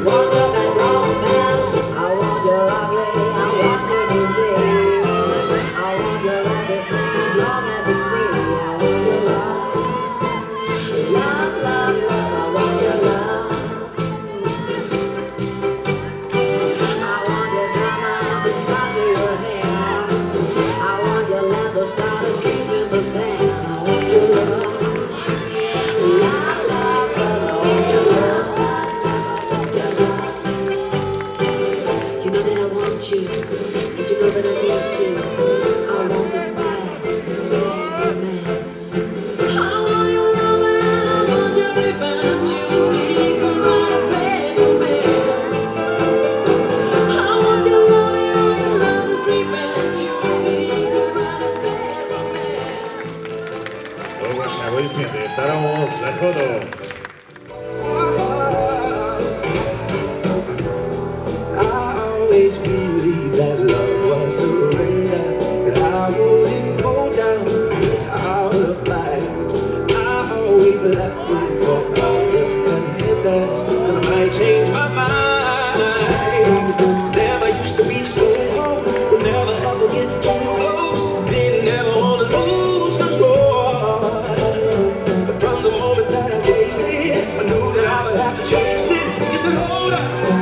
Want que se logra.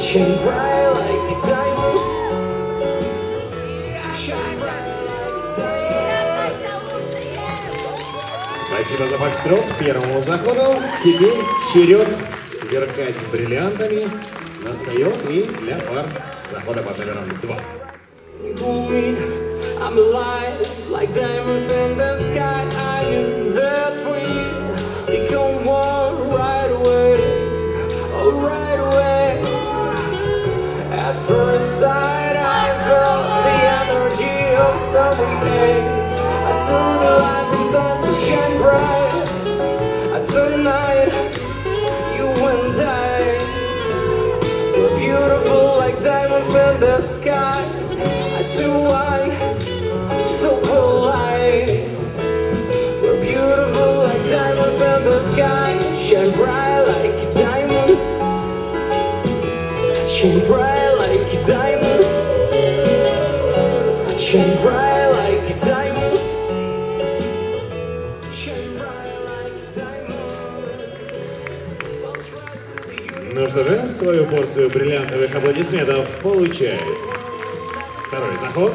Shine bright like diamonds. Shine bright like diamonds. Спасибо за фокстрот к первому заходу. Теперь черед сверкать бриллиантами настает и для пар захода под номером 2. You hold me, I'm alive like diamonds in the sky. Are you there, twin? Become one right away, oh right away. At first sight, I felt the energy of summer days. I saw the light inside to shine bright. Diamonds in the sky. I do I so polite. We're beautiful like diamonds in the sky. Shine bright like diamonds. Shine bright свою порцию бриллиантовых аплодисментов получает второй заход.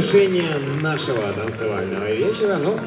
Завершение нашего танцевального вечера. Ну,